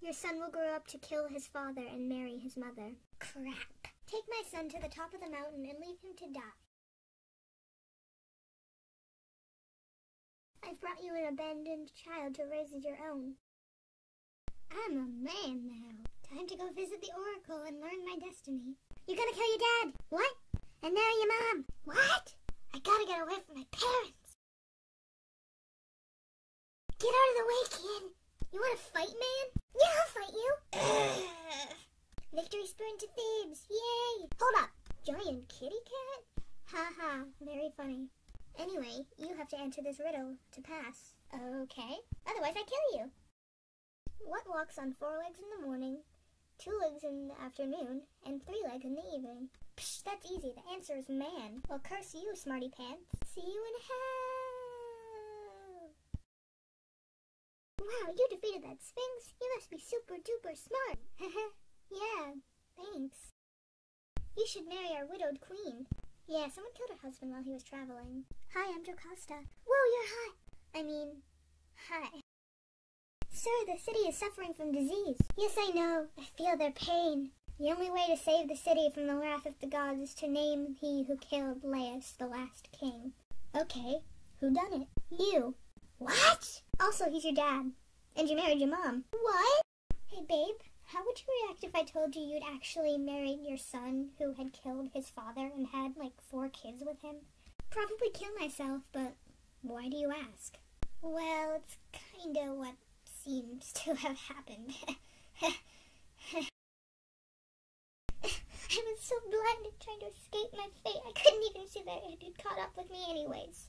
Your son will grow up to kill his father and marry his mother. Crap. Take my son to the top of the mountain and leave him to die. I've brought you an abandoned child to raise as your own. I'm a man now. Time to go visit the Oracle and learn my destiny. You're gonna kill your dad. What? And marry your mom. What? I gotta get away from my parents. Get out of the way, kid. You wanna fight, man? You. Victory spoon to Thebes. Yay. Hold up. Giant kitty cat? Ha ha. Very funny. Anyway, you have to answer this riddle to pass. Okay. Otherwise, I kill you. What walks on four legs in the morning, two legs in the afternoon, and three legs in the evening? Psh, that's easy. The answer is man. Well, curse you, smarty pants. See you in hell. Wow, you defeated that Sphinx. You must be super duper smart. yeah, thanks. You should marry our widowed queen. Yeah, someone killed her husband while he was traveling. Hi, I'm Jocasta. Whoa, you're hot. I mean, hi. Sir, the city is suffering from disease. Yes, I know. I feel their pain. The only way to save the city from the wrath of the gods is to name he who killed Laius, the last king. Okay, who done it? You. What? Also, he's your dad. And you married your mom. What? Hey, babe, how would you react if I told you you'd actually married your son who had killed his father and had like four kids with him? Probably kill myself, but why do you ask? Well, it's kinda what seems to have happened. I was so blinded trying to escape my fate, I couldn't even see that it had caught up with me anyways.